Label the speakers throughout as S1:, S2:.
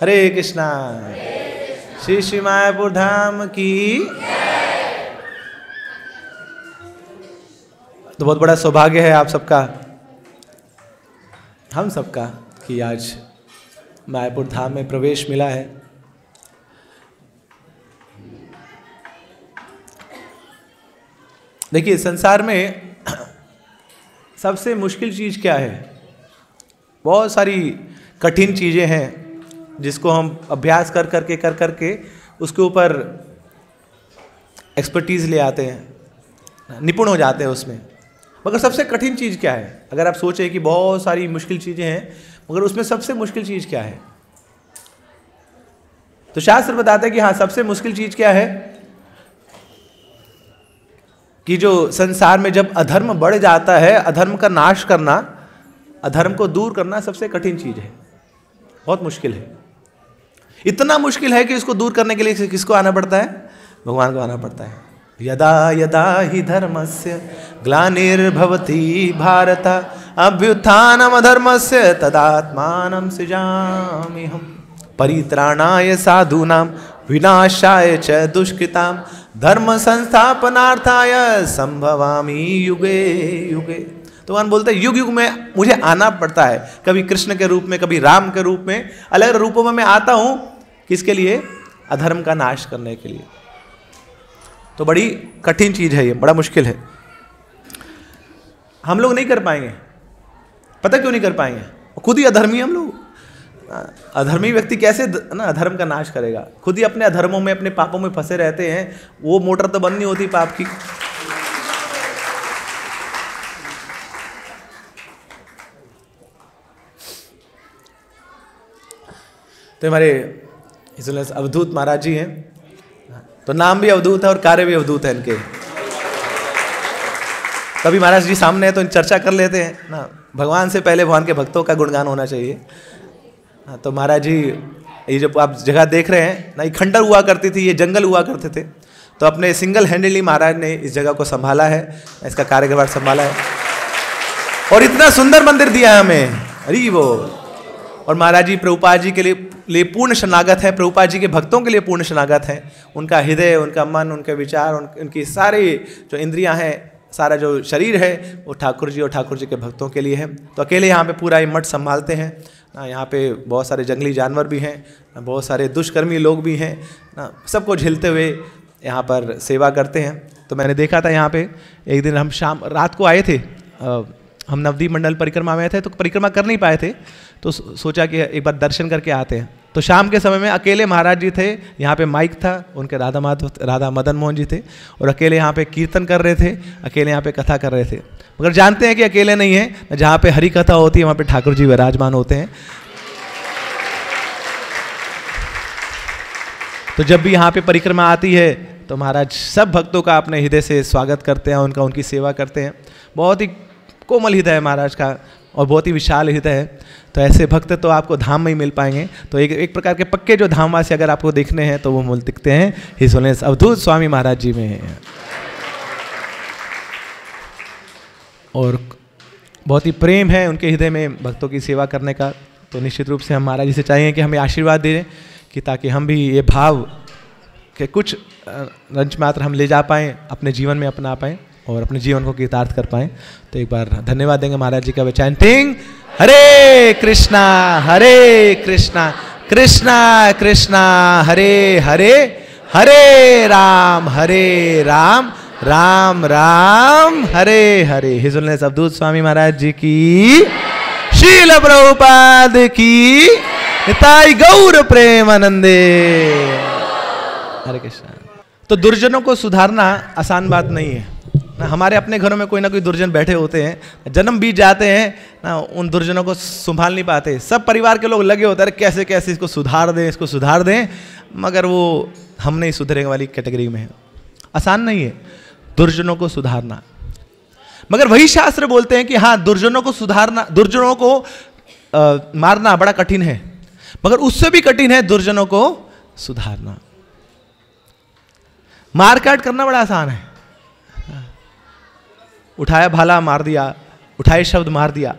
S1: हरे कृष्णा। श्री श्री मायापुर धाम की तो बहुत बड़ा सौभाग्य है आप सबका, हम सबका, कि आज मायापुर धाम में प्रवेश मिला है। देखिए, संसार में सबसे मुश्किल चीज़ क्या है? बहुत सारी कठिन चीज़ें हैं। जिसको हम अभ्यास कर करके कर करके उसके ऊपर एक्सपर्टीज़ ले आते हैं, निपुण हो जाते हैं उसमें। मगर सबसे कठिन चीज़ क्या है? अगर आप सोचें कि बहुत सारी मुश्किल चीज़ें हैं, मगर उसमें सबसे मुश्किल चीज़ क्या है? तो शास्त्र बताते हैं कि हाँ सबसे मुश्किल चीज़ क्या है? कि जो संसार में जब अधर्म बढ़ जाता है, अधर्म का नाश करना, अधर्म को दूर करना सबसे कठिन चीज़ है। बहुत मुश्किल है। इतना मुश्किल है कि इसको दूर करने के लिए किसको आना पड़ता है? भगवान को आना पड़ता है। यदा यदा ही धर्म से ग्लानिर्भवती भारत, अभ्युत्थानम से तदात्मान सृजामि हम। परित्राणाय साधूनाम विनाशाय च दुष्कृताम धर्म संस्थापनार्थाय संभवामी युगे युगे। तो भगवान बोलते हैं युग युग में मुझे आना पड़ता है। कभी कृष्ण के रूप में, कभी राम के रूप में अलग रूपों में मैं आता हूँ किसके लिए? अधर्म का नाश करने के लिए। तो बड़ी कठिन चीज़ है ये, बड़ा मुश्किल है। हम लोग नहीं कर पाएँगे। पता क्यों नहीं कर पाएँगे? खुद ही अधर्मी हम लोग। अधर्मी व्यक्ति कैसे ना, अधर्म का नाश करेगा? खुद ही अपने अधर्मों में, अपने पापों में फंसे रहते हैं। वो मोटर तो बंद नहीं होती पाप की। तो हमारे इसलिए अवधूत महाराज जी हैं। तो नाम भी अवधूत है और कार्य भी अवधूत है इनके। कभी महाराज जी सामने हैं तो इन चर्चा कर लेते हैं। ना, भगवान से पहले भगवान के भक्तों का गुणगान होना चाहिए। हाँ तो महाराज जी, ये जब आप जगह देख रहे हैं, ना, ये खंडर हुआ करती थी, ये जंगल हुआ करते थे। तो अपने सिंगल हैंडली महाराज ने इस जगह को संभाला है, इसका कार्यक्रम संभाला है। और इतना सुंदर मंदिर दिया है हमें। अरे वो और महाराज जी प्रभुपा जी के लिए लिए पूर्ण शनागत है प्रभुपा जी के भक्तों के लिए पूर्ण शनागत है। उनका हृदय उनका मन उनके विचार उन, उनकी सारी जो इंद्रियाँ हैं सारा जो शरीर है वो ठाकुर जी और ठाकुर जी के भक्तों के लिए है। तो अकेले यहाँ पे पूरा ये मठ संभालते हैं। ना यहाँ पे बहुत सारे जंगली जानवर भी हैं ना बहुत सारे दुष्कर्मी लोग भी हैं ना सबको झेलते हुए यहाँ पर सेवा करते हैं। तो मैंने देखा था यहाँ पे एक दिन हम शाम रात को आए थे हम नवदीप मंडल परिक्रमा में थे तो परिक्रमा कर नहीं पाए थे तो सोचा कि एक बार दर्शन करके आते हैं। तो शाम के समय में अकेले महाराज जी थे, यहाँ पे माइक था, उनके राधा माधव, राधा मदन मोहन जी थे, और अकेले यहाँ पे कीर्तन कर रहे थे, अकेले यहाँ पे कथा कर रहे थे। मगर जानते हैं कि अकेले नहीं है, जहाँ पे हरी कथा होती है, वहाँ पे ठाकुर जी विराजमान होते हैं। तो जब भी यहाँ पे परिक्रमा आती है तो महाराज सब भक्तों का अपने हृदय से स्वागत करते हैं, उनका, उनकी सेवा करते हैं। बहुत ही कोमल हृदय है महाराज का, और बहुत ही विशाल हृदय है। तो ऐसे भक्त तो आपको धाम में ही मिल पाएँगे। तो एक एक प्रकार के पक्के जो धामवासी अगर आपको देखने हैं तो वो मूल दिखते हैं। ही सुने अवधूत स्वामी महाराज जी में हैं। और बहुत ही प्रेम है उनके हृदय में भक्तों की सेवा करने का। तो निश्चित रूप से हम महाराज जी से चाहिए कि हमें आशीर्वाद दें कि ताकि हम भी ये भाव के कुछ रंच मात्र हम ले जा पाएँ, अपने जीवन में अपना पाएँ। और अपने जीवन को कृतार्थ कर पाए। तो एक बार धन्यवाद देंगे महाराज जी का chanting Hare Krishna Hare Krishna Krishna Krishna, Hare Hare Hare Ram Hare Ram Ram Ram, Hare Hare. His Holiness Abdul Swami Maharaj ji की, शील प्रभुपाद की, निताई गौर प्रेम आनंदे हरे कृष्णा। तो दुर्जनों को सुधारना आसान बात नहीं है। ना हमारे अपने घरों में कोई ना कोई दुर्जन बैठे होते हैं जन्म बीत जाते हैं ना उन दुर्जनों को संभाल नहीं पाते। सब परिवार के लोग लगे होते हैं कैसे कैसे इसको सुधार दें इसको सुधार दें? मगर वो हम नहीं सुधरेने वाली कैटेगरी में है। आसान नहीं है दुर्जनों को सुधारना। मगर वही शास्त्र बोलते हैं कि हाँ दुर्जनों को सुधारना दुर्जनों को आ, मारना बड़ा कठिन है। मगर उससे भी कठिन है दुर्जनों को सुधारना। मारकाट करना बड़ा आसान है। उठाया भाला मार दिया, उठाए शब्द मार दिया।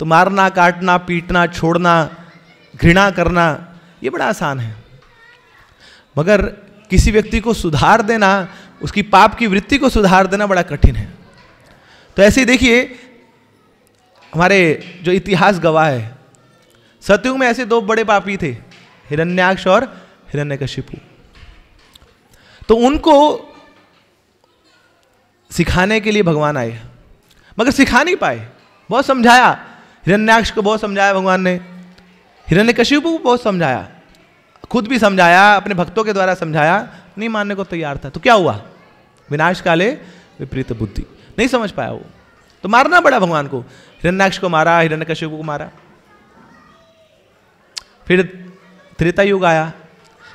S1: तो मारना, काटना, पीटना, छोड़ना, घृणा करना, ये बड़ा आसान है। मगर किसी व्यक्ति को सुधार देना, उसकी पाप की वृत्ति को सुधार देना बड़ा कठिन है। तो ऐसे ही देखिए, हमारे जो इतिहास गवाह है, सतयुग में ऐसे दो बड़े पापी थे, हिरण्याक्ष और हिरण्यकशिपु। तो उनको सिखाने के लिए भगवान आए। मगर सिखा नहीं पाए। बहुत समझाया। हिरण्याक्ष को बहुत समझाया भगवान ने। हिरण्यकशिपु को बहुत समझाया। खुद भी समझाया, अपने भक्तों के द्वारा समझाया। नहीं मानने को तैयार था। तो क्या हुआ? विनाश काले विपरीत बुद्धि। नहीं समझ पाया वो। तो मारना पड़ा भगवान को। हिरण्याक्ष को मारा हिरण्यकशिपु को मारा। फिर त्रेता युग आया।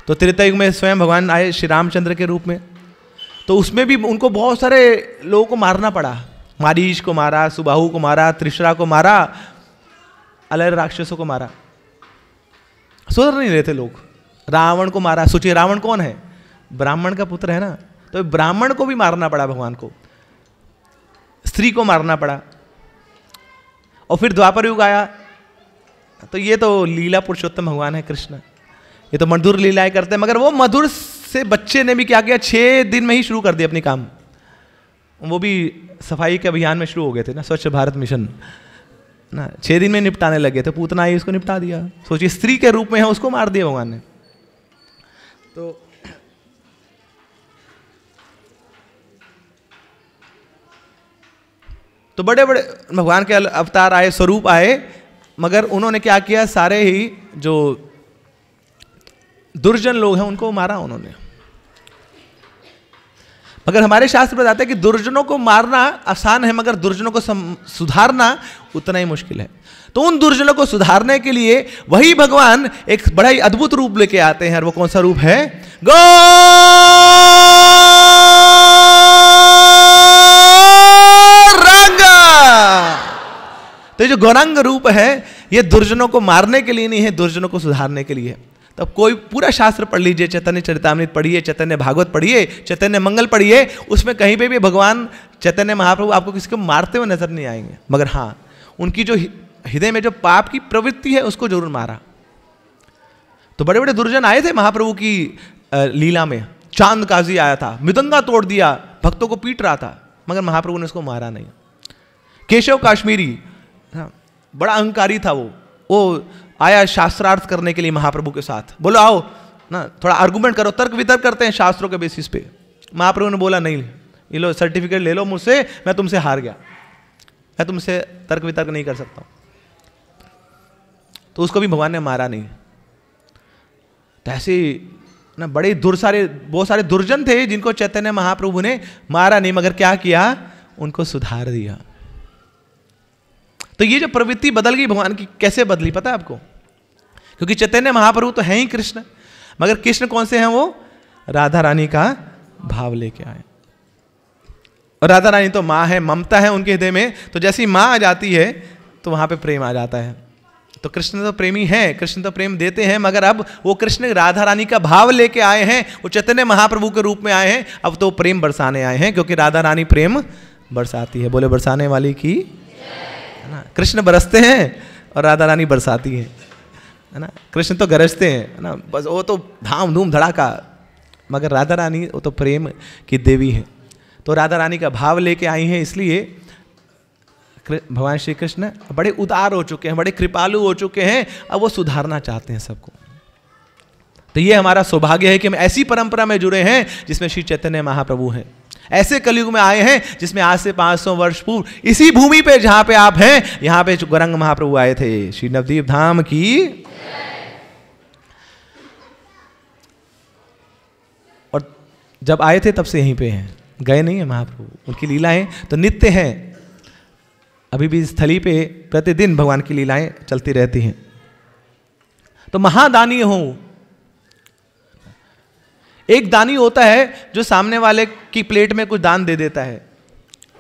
S1: तो त्रेता युग में स्वयं भगवान आए श्री रामचंद्र के रूप में। तो उसमें भी उनको बहुत सारे लोगों को मारना पड़ा। मारीश को मारा, सुबाहु को मारा, त्रिशरा को मारा अलग राक्षसों को मारा। सुधर नहीं रहे थे लोग। रावण को मारा। सोचिए, रावण कौन है? ब्राह्मण का पुत्र है ना? तो ब्राह्मण को भी मारना पड़ा भगवान को। स्त्री को मारना पड़ा। और फिर द्वापर युग आया। तो ये तो लीला पुरुषोत्तम भगवान है, कृष्ण। ये तो मधुर लीलाएँ करते हैं, मगर वो मधुर से बच्चे ने भी क्या किया? छः दिन में ही शुरू कर दिया अपनी काम। वो भी सफ़ाई के अभियान में शुरू हो गए थे ना, स्वच्छ भारत मिशन। ना छः दिन में निपटाने लगे थे, पूतना आई, उसको निपटा दिया। सोचिए, स्त्री के रूप में है, उसको मार दिया भगवान ने। तो तो बड़े बड़े भगवान के अवतार आए, स्वरूप आए, मगर उन्होंने क्या किया? सारे ही जो दुर्जन लोग हैं, उनको मारा उन्होंने। मगर हमारे शास्त्र बताते हैं कि दुर्जनों को मारना आसान है, मगर दुर्जनों को सुधारना उतना ही मुश्किल है। तो उन दुर्जनों को सुधारने के लिए वही भगवान एक बड़ा ही अद्भुत रूप लेके आते हैं, और वो कौन सा रूप है? गो रंग तो ये जो गौरंग रूप है, ये दुर्जनों को मारने के लिए नहीं है, दुर्जनों को सुधारने के लिए। तो कोई पूरा शास्त्र पढ़ लीजिए चैतन्य चरितमृत पढ़िए चैतन्य भागवत पढ़िए चैतन्य मंगल पढ़िए उसमें कहीं पे भी भगवान चैतन्य महाप्रभु आपको किसी को मारते हुए नज़र नहीं आएँगे। मगर हाँ उनकी जो हृदय में जो पाप की प्रवृत्ति है उसको ज़रूर मारा। तो बड़े बड़े दुर्जन आए थे महाप्रभु की लीला में। चाँद काजी आया था मृदंगा तोड़ दिया भक्तों को पीट रहा था मगर महाप्रभु ने उसको मारा नहीं। केशव काश्मीरी हाँ, बड़ा अहंकारी था वो। वो आया शास्त्रार्थ करने के लिए महाप्रभु के साथ। बोलो, आओ, ना, थोड़ा आर्गूमेंट करो, तर्क वितर्क करते हैं शास्त्रों के बेसिस पे। महाप्रभु ने बोला, नहीं, ये लो सर्टिफिकेट ले लो मुझसे, मैं तुमसे हार गया। मैं तुमसे तर्क वितर्क नहीं कर सकता तो उसको भी भगवान ने मारा नहीं। तो ऐसे ना, बड़े दुर सारे, बहुत सारे दुर्जन थे जिनको चैतन्य महाप्रभु ने मारा नहीं, मगर क्या किया? उनको सुधार दिया। तो ये जो प्रवृत्ति बदल गई, भगवान की कैसे बदली, पता है आपको? क्योंकि चैतन्य महाप्रभु तो है ही कृष्ण। मगर कृष्ण कौन से हैं वो? राधा रानी का भाव लेके आए। और राधा रानी तो माँ है, ममता है उनके हृदय में। तो जैसी माँ आ जाती है तो वहाँ पे प्रेम आ जाता है। तो कृष्ण तो प्रेमी है, कृष्ण तो प्रेम देते हैं, मगर अब वो कृष्ण राधा रानी का भाव लेके आए हैं, वो चैतन्य महाप्रभु के रूप में आए हैं। अब तो प्रेम बरसाने आए हैं, क्योंकि राधा रानी प्रेम बरसाती है। बोले, बरसाने वाली की? है ना? कृष्ण बरसते हैं और राधा रानी बरसाती है। है ना? कृष्ण तो गरजते हैं, है ना? बस वो तो धाम धूम धड़ाका। मगर राधा रानी, वो तो प्रेम की देवी है। तो राधा रानी का भाव लेके आई हैं, इसलिए भगवान श्री कृष्ण बड़े उदार हो चुके हैं, बड़े कृपालु हो चुके हैं, अब वो सुधारना चाहते हैं सबको। तो ये हमारा सौभाग्य है कि हम ऐसी परंपरा में जुड़े हैं जिसमें श्री चैतन्य महाप्रभु हैं। ऐसे कलयुग में आए हैं, जिसमें आज से 500 वर्ष पूर्व, इसी भूमि पे जहाँ पे आप हैं, यहाँ पे गौरंग महाप्रभु आए थे। श्री नवदीप धाम की और जब आए थे, तब से यहीं पे हैं। गए नहीं है महाप्रभु, उनकी लीलाएँ तो नित्य हैं। अभी भी स्थली पे प्रतिदिन भगवान की लीलाएँ चलती रहती हैं। तो महादानी हो एक दानी होता है जो सामने वाले की प्लेट में कुछ दान दे देता है।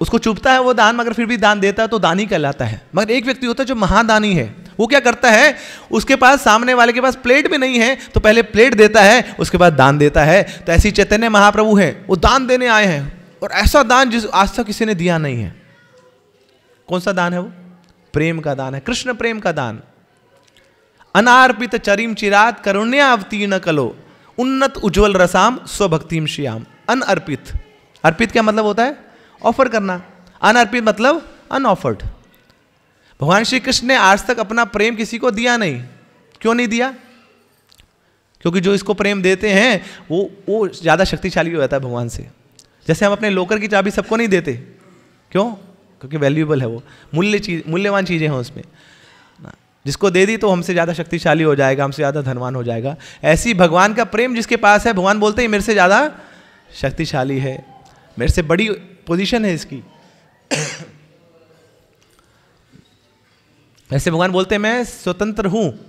S1: उसको चुपता है वो दान, मगर फिर भी दान देता है तो दानी कहलाता है। मगर एक व्यक्ति होता है जो महादानी है, वो क्या करता है? उसके पास सामने वाले के पास प्लेट भी नहीं है तो पहले प्लेट देता है, उसके बाद दान देता है। तो ऐसी चैतन्य महाप्रभु है, वो दान देने आए हैं, और ऐसा दान जिस आज तक किसी ने दिया नहीं है। कौन सा दान है वो? प्रेम का दान है, कृष्ण प्रेम का दान। अनार्पित चरिम चिरात करुण्या अवतीर्ण कलो। उन्नत उज्ज्वल रसाम स्वभक्तिम श्याम अनअर्पित। अर्पित क्या मतलब होता है? ऑफ़र करना। अनअर्पित मतलब अनऑफर्ड। भगवान श्री कृष्ण ने आज तक अपना प्रेम किसी को दिया नहीं। क्यों नहीं दिया? क्योंकि जो इसको प्रेम देते हैं, वो वो ज़्यादा शक्तिशाली हो जाता है भगवान से। जैसे हम अपने लोकर की चाबी सबको नहीं देते। क्यों? क्योंकि वैल्यूएबल है वो। मूल्य चीज़, मूल्यवान चीज़ें हैं उसमें। जिसको दे दी तो हमसे ज़्यादा शक्तिशाली हो जाएगा, हमसे ज़्यादा धनवान हो जाएगा। ऐसी भगवान का प्रेम जिसके पास है, भगवान बोलते हैं, मेरे से ज़्यादा शक्तिशाली है। मेरे से बड़ी पोजीशन है इसकी। ऐसे भगवान बोलते हैं, मैं स्वतंत्र हूँ,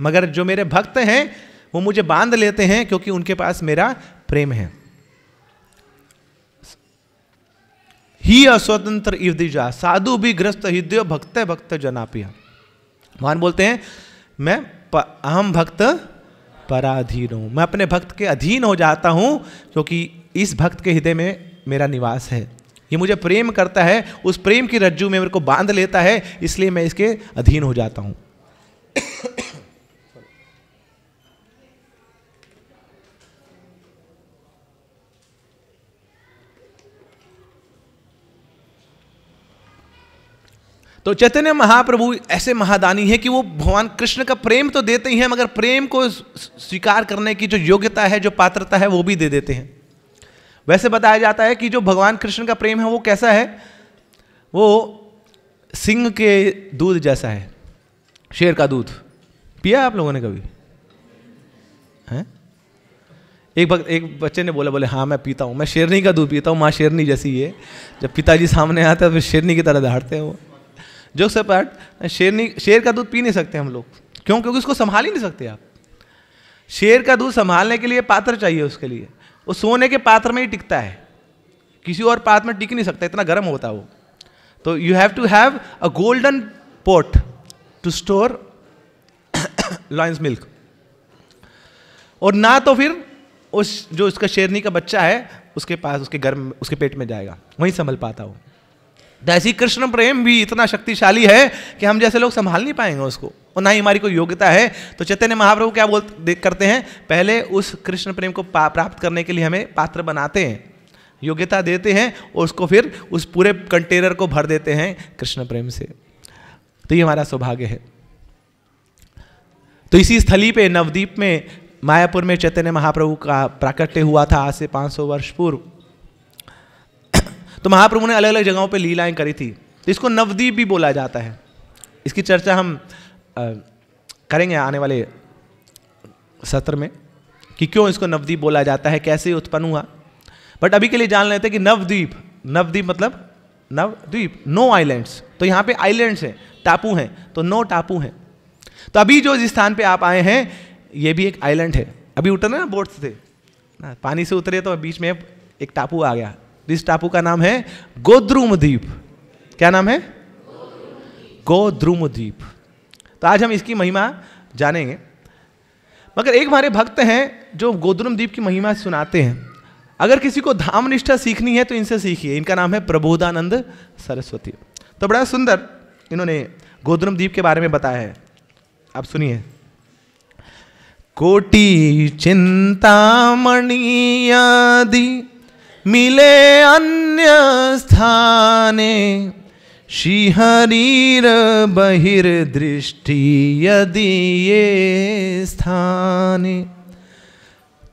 S1: मगर जो मेरे भक्त हैं, वो मुझे बाँध लेते हैं क्योंकि उनके पास मेरा प्रेम है। ही अस्वतंत्र साधु भी ग्रस्त हृदय, भक्त भक्त जनापिया। भगवान बोलते हैं, मैं अहम भक्त पराधीन हूँ। मैं अपने भक्त के अधीन हो जाता हूँ, क्योंकि इस भक्त के हृदय में मेरा निवास है। ये मुझे प्रेम करता है, उस प्रेम की रज्जू में मेरे को बाँध लेता है, इसलिए मैं इसके अधीन हो जाता हूँ। तो चैतन्य महाप्रभु ऐसे महादानी है कि वो भगवान कृष्ण का प्रेम तो देते ही हैं मगर प्रेम को स्वीकार करने की जो योग्यता है जो पात्रता है वो भी दे देते हैं। वैसे बताया जाता है कि जो भगवान कृष्ण का प्रेम है वो कैसा है? वो सिंह के दूध जैसा है। शेर का दूध। पिया आप लोगों ने कभी? हैं? एक बक, एक बच्चे ने बोला बोले हाँ मैं पीता हूँ। मैं शेरनी का दूध पीता हूँ माँ शेरनी जैसी है। जब पिताजी सामने आते हैं तो फिर शेरनी की तरह दहाड़ते हैं वो। जो से पार्ट शेरनी शेर का दूध पी नहीं सकते हम लोग। क्यों? क्योंकि उसको संभाल ही नहीं सकते आप। शेर का दूध संभालने के लिए पात्र चाहिए उसके लिए। वो सोने के पात्र में ही टिकता है। किसी और पात्र में टिक नहीं सकता, इतना गर्म होता है वो। तो you have to have a golden pot to store lawns milk और ना तो फिर उस, जो उसका शेरनी का बच्चा है, उसके पास, उसके गर्म उसके पेट में जाएगा। वहीं संभल पाता हो। ऐसी कृष्ण प्रेम भी इतना शक्तिशाली है कि हम जैसे लोग संभाल नहीं पाएँगे उसको, और ना ही हमारी कोई योग्यता है। तो चैतन्य महाप्रभु क्या बोल करते हैं, पहले उस कृष्ण प्रेम को प्राप्त करने के लिए हमें पात्र बनाते हैं, योग्यता देते हैं, और उसको फिर उस पूरे कंटेनर को भर देते हैं कृष्ण प्रेम से। तो ये हमारा सौभाग्य है। तो इसी स्थली पे, नवदीप में, मायापुर में चैतन्य महाप्रभु का प्राकट्य हुआ था आज से 500 वर्ष पूर्व। तो महाप्रभु ने अलग अलग जगहों पर लीलाएँ करी थी। तो इसको नवदीप भी बोला जाता है। इसकी चर्चा हम आ, करेंगे आने वाले सत्र में कि क्यों इसको नवद्वीप बोला जाता है कैसे उत्पन्न हुआ। बट अभी के लिए जान लेते हैं कि नवद्वीप नवद्वीप मतलब नवद्वीप नो आइलैंड्स तो यहाँ पे आइलैंड्स हैं टापू हैं तो नो टापू हैं। तो अभी जो जिस स्थान पे आप आए हैं ये भी एक आइलैंड है। अभी उतरे ना बोट से? ना पानी से उतरे तो बीच में एक टापू आ गया। इस टापू का नाम है गोद्रुम द्वीप क्या नाम है? गोद्रुम द्वीप तो आज हम इसकी महिमा जानेंगे। मगर एक हमारे भक्त हैं जो गोद्रुम द्वीप की महिमा सुनाते हैं। अगर किसी को धाम निष्ठा सीखनी है तो इनसे सीखिए। इनका नाम है प्रबोधानंद सरस्वती। तो बड़ा सुंदर इन्होंने गोद्रुम द्वीप के बारे में बताया है। आप सुनिए। कोटि चिंतामणि आदि मिले अन्य स्थाने। श्रीहरीर बहिर्दृष्टि यदि ये स्थाने।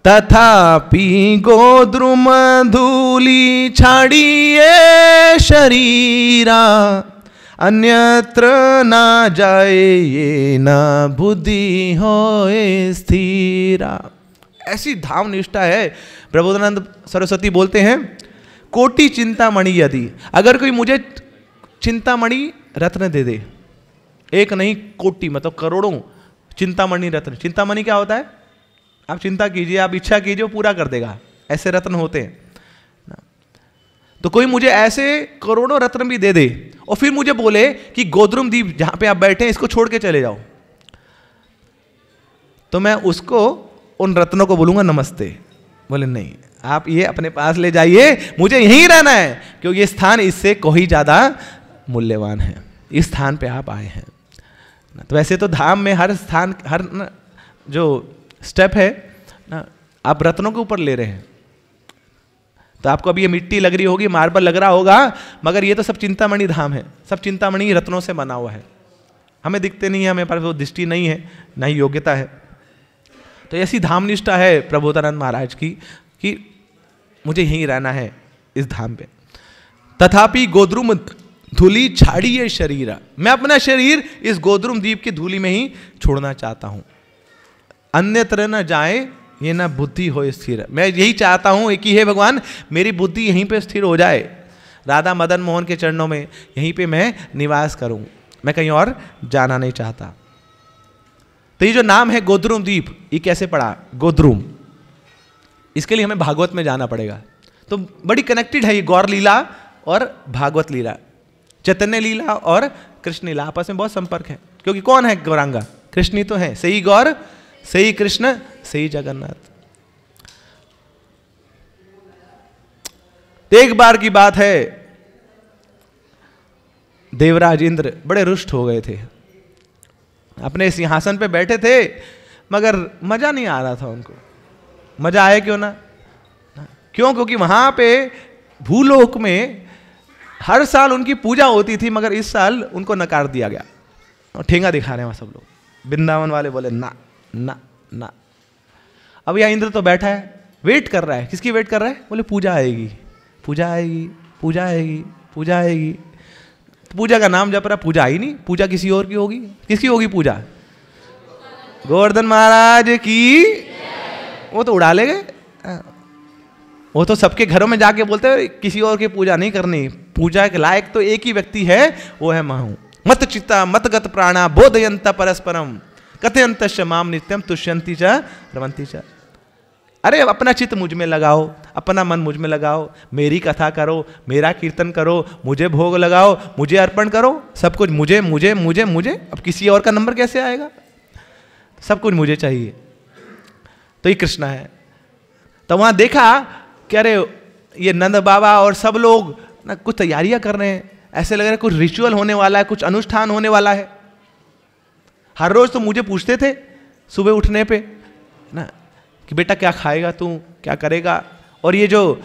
S1: तथापि गोद्रुम धूली छाड़िए शरीरा। अन्यत्र ना जाए ये न बुद्धि होए स्थिरा। ऐसी धाम निष्ठा है। प्रबोधानंद सरस्वती बोलते हैं, कोटि चिंतामणि यदि, अगर कोई मुझे चिंतामणि रत्न दे दे। एक नहीं, कोटि मतलब करोड़ों चिंतामणि रत्न। चिंतामणि क्या होता है? आप चिंता कीजिए, आप इच्छा कीजिए पूरा कर देगा। ऐसे रत्न होते हैं। तो कोई मुझे ऐसे करोड़ों रत्न भी दे दे, और फिर मुझे बोले कि गोद्रुम द्वीप, जहाँ पे आप बैठे हैं, इसको छोड़ के चले जाओ। तो मैं उसको उन रत्नों को बोलूँगा नमस्ते। बोले नहीं आप ये अपने पास ले जाइए मुझे यहीं रहना है क्योंकि ये स्थान इससे कोई ज़्यादा मूल्यवान है। इस स्थान पे आप आए हैं। तो वैसे तो धाम में हर स्थान हर न, जो स्टेप है ना आप रत्नों के ऊपर ले रहे हैं। तो आपको अभी ये मिट्टी लग रही होगी मार्बल लग रहा होगा मगर ये तो सब चिंतामणि धाम है सब चिंतामणि रत्नों से बना हुआ है। हमें दिखते नहीं है हमें पास वो दृष्टि नहीं है ना ही योग्यता है। तो ऐसी धाम निष्ठा है प्रबोधानंद महाराज की, कि मुझे यहीं रहना है, इस धाम पे। तथापि गोद्रुम धूली छाड़ी है शरीर। मैं अपना शरीर इस गोद्रुम द्वीप की धूली में ही छोड़ना चाहता हूँ। अन्यत्र न जाए, ये ना बुद्धि हो स्थिर। मैं यही चाहता हूँ, एक ही है भगवान, मेरी बुद्धि यहीं पे स्थिर हो जाए। राधा मदन मोहन के चरणों में यहीं पे मैं निवास करूँ। मैं कहीं और जाना नहीं चाहता। तो ये जो नाम है गोद्रुम द्वीप, ये कैसे पड़ा? गोद्रुम। इसके लिए हमें भागवत में जाना पड़ेगा। तो बड़ी कनेक्टेड है ये गौर लीला और भागवत लीला। चैतन्य लीला और कृष्ण लीला, आपस में बहुत संपर्क है। क्योंकि कौन है गौरांगा? कृष्ण ही तो है। सही गौर, सही कृष्ण, सही जगन्नाथ। एक बार की बात है, देवराज इंद्र बड़े रुष्ट हो गए थे। अपने सिंहासन पे बैठे थे, मगर मज़ा नहीं आ रहा था उनको। मज़ा आया क्यों ना? क्यों? क्योंकि वहाँ पे भूलोक में हर साल उनकी पूजा होती थी, मगर इस साल उनको नकार दिया गया। और ठेंगा दिखा रहे हैं वहाँ सब लोग। वृंदावन वाले बोले, ना ना ना। अब यह इंद्र तो बैठा है, वेट कर रहा है। किसकी वेट कर रहा है? बोले, पूजा आएगी पूजा आएगी पूजा आएगी पूजा आएगी। पूजा का नाम जप रहा पूजा आई नहीं। पूजा किसी और की होगी? किसकी होगी पूजा? गोवर्धन महाराज की। वो तो उड़ा ले गए हाँ। वो तो सबके घरों में जाके बोलते हैं, किसी और की पूजा नहीं करनी। पूजा के लायक तो एक ही व्यक्ति है, वो है मैं हूँ। मत चित्ता मत गत प्राणा, बोधयंता परस्परम। कथयंत माम नित्यम तुष्यंती च, रवंती च। अरे अपना चित्त मुझमें लगाओ, अपना मन मुझमें लगाओ, मेरी कथा करो, मेरा कीर्तन करो, मुझे भोग लगाओ, मुझे अर्पण करो, सब कुछ मुझे मुझे मुझे मुझे। अब किसी और का नंबर कैसे आएगा? सब कुछ मुझे चाहिए। तो ये कृष्णा है। तो वहाँ देखा कि अरे ये नंद बाबा और सब लोग ना कुछ तैयारियाँ कर रहे हैं। ऐसे लग रहा है कुछ रिचुअल होने वाला है, कुछ अनुष्ठान होने वाला है। हर रोज तो मुझे पूछते थे, सुबह उठने पे, ना कि बेटा क्या खाएगा तू? क्या करेगा? और ये जो